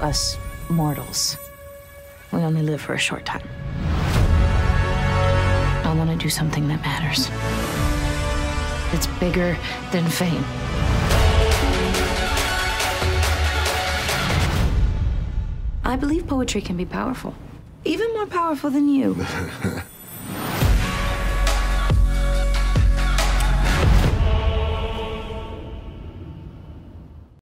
Us mortals, we only live for a short time. I want to do something that matters. It's bigger than fame. I believe poetry can be powerful. Even more powerful than you.